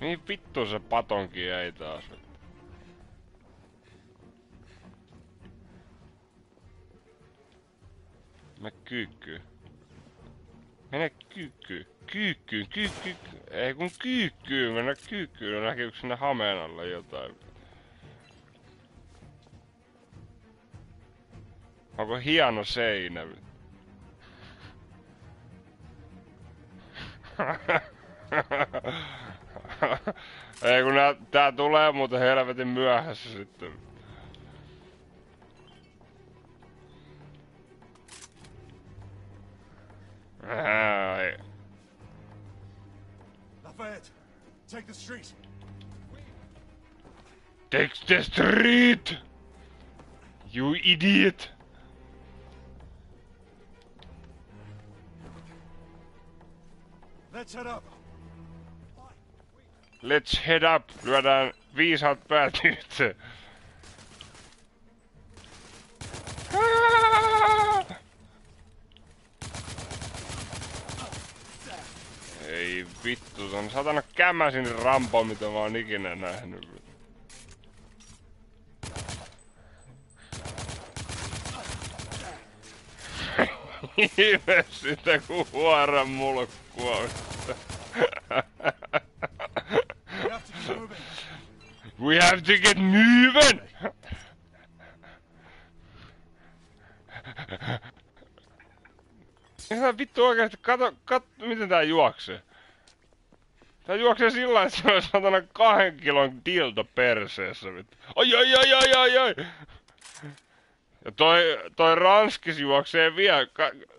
Mihin vittu se patonki jäi taas? Mä kyykkyy. Mene kyykkyy. Kyykkyyn, kyykkyyn. Ei kun kyykkyyn, mennä kyykkyyn. Näkyykö sinne hameen alle jotain? Onko hieno seinä? Ei kun nää, tää tulee muuten helvetin myöhässä sitten. Ai. Lafayette, take the street. Take the street! You idiot! Let's head up. Let's head up! Lyödään viisaat päät yhteen. Ei vittu, se on satana kämäsin rampo, mitä mä oon ikinä nähnyt. Hive sitä ku huoran mulkkua. We have to get moving. Ihan vittu oikeesti, kato, kato, miten tää juoksee. Tää juoksee sillä lailla, että se on satana kahden kilon dildo perseessä, vittu. Ai ai ai ai ai ai! Ja toi, toi ranskis juoksee vielä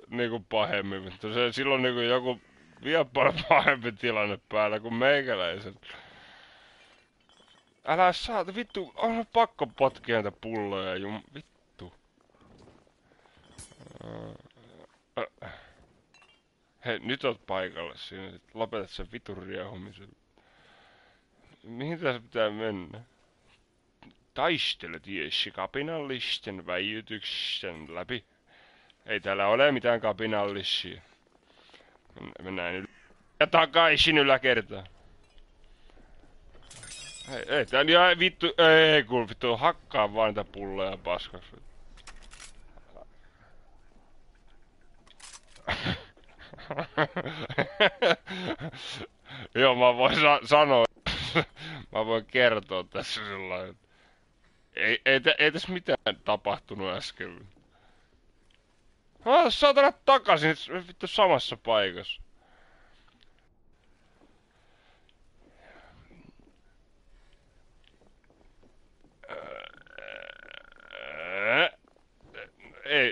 niinku pahemmin, vittu. Se, silloin niinku joku vielä paljon pahempi tilanne päällä kuin meikäläisen. Älä saata, vittu, on pakko potkia näitä pulloja, jum, vittu. Hei, nyt oot paikalle siinä, sit lopetat sen vitun riehumisen. Mihin tässä pitää mennä? Taistele tiesi kapinallisten väijytyksen läpi. Ei täällä ole mitään kapinallisia. Mennään yl... Ja takaisin yläkertaan. Ei, ei tää ihan vittu, ei kun vittu hakkaa vaan niitä pulloja paskaksi. Joo, mä voin sa sanoa, mä voin kertoa tässä sellainen. Ei, ei, ei tässä mitään tapahtunut äsken. Mä saatana takaisin, vittu samassa paikassa.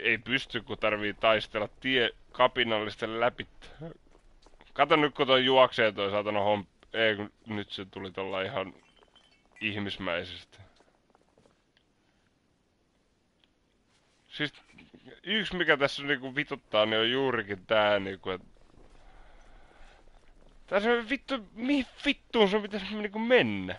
Ei, pysty, kun tarvii taistella tie kapinallisten läpi. Kato nyt, kun toi juoksee toi saatana homp... Ei, kun nyt se tuli tuolla ihan ihmismäisesti. Siis yksi mikä tässä niinku vituttaa, niin on juurikin tää niinku, että... Tässä on vittu, mihin vittuun sun pitäisi niinku mennä?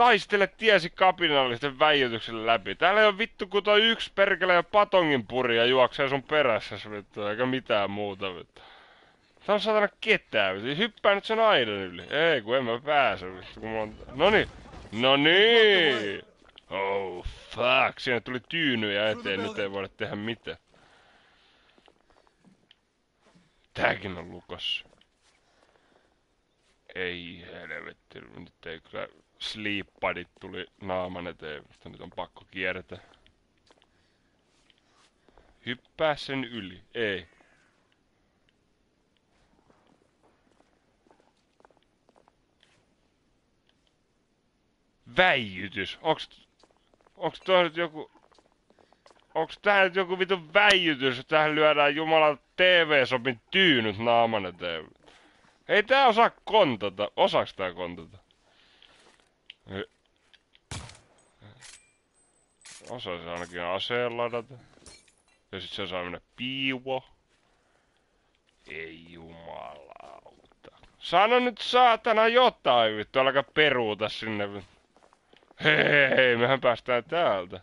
Taistele tiesi kapinallisten väijytyksen läpi. Täällä ei ole vittu kun toi yksi perkele ja patongin puria juoksee sun perässä vittu, eikä mitään muuta vittu. Tää on satana ketään vittu. Hyppää nyt sen aidan yli. Ei kun en mä pääse vittu, kun mä oon... Noni! Noni! Oh fuck, siinä tuli tyynyjä eteen, nyt ei voida tehdä mitään. Tääkin on lukossa. Ei helvetti, nyt ei kyllä sleeppadit tuli naaman eteen, mutta nyt on pakko kierrätä. Hyppää sen yli, ei. Väijytys, onks Onks toi nyt joku... Onks tää nyt joku vitu väijytys, että tähän lyödään Jumalan TV-sopin tyynyt naaman eteen? Ei tää osaa kontata. Osaaks tää kontata? Osaisi ainakin aseen ladata. Ja sit se saa mennä piivo. Ei jumalauta. Sano nyt saatana jotain vittu, älkää peruuta sinne. Hei, mehän päästään täältä.